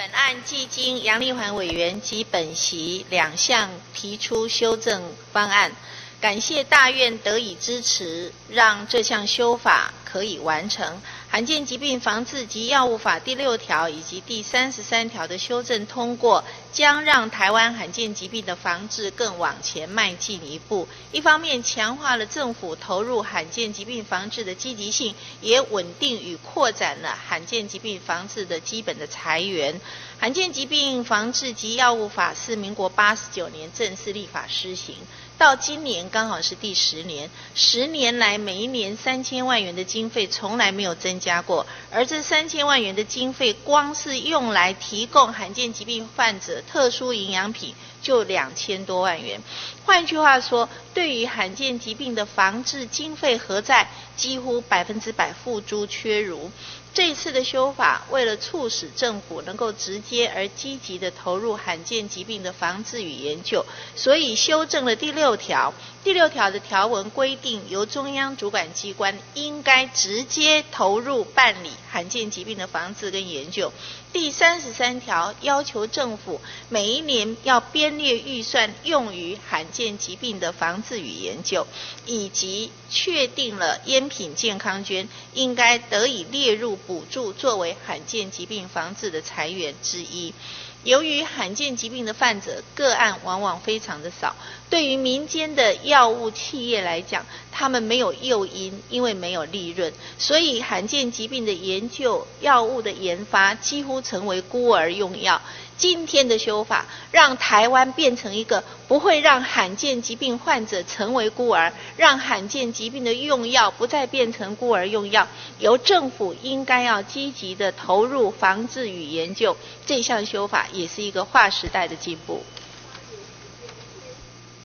本案既经杨丽环委员及本席两项提出修正方案，感谢大院得以支持，让这项修法可以完成。罕见疾病防治及药物法第六条以及第三十三条的修正通过，将让台湾罕见疾病的防治更往前迈进一步。一方面强化了政府投入罕见疾病防治的积极性，也稳定与扩展了罕见疾病防治的基本的财源。罕见疾病防治及药物法是民国八十九年正式立法施行。到今年刚好是第十年，十年来每一年三千万元的经费从来没有增加过，而这三千万元的经费，光是用来提供罕见疾病患者特殊营养品就两千多万元。换句话说，对于罕见疾病的防治经费何在，几乎百分之百付诸缺如。这次的修法，为了促使政府能够直接而积极的投入罕见疾病的防治与研究，所以修正了第六条。第六条的条文规定，由中央主管机关应该直接投入办理罕见疾病的防治跟研究。第三十三条要求政府每一年要编编列预算用于罕见疾病的防治与研究，以及确定了烟品健康捐应该得以列入补助，作为罕见疾病防治的财源之一。由于罕见疾病的患者个案往往非常的少，对于民间的药物企业来讲，他们没有诱因，因为没有利润，所以罕见疾病的研究、药物的研发几乎成为孤儿用药。今天的修法，让台湾变成一个不会让罕见疾病患者成为孤儿，让罕见疾病的用药不再变成孤儿用药，由政府应该要积极的投入防治与研究。这项修法也是一个划时代的进步。